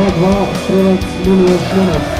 2-2, strelec Miluš Jonas.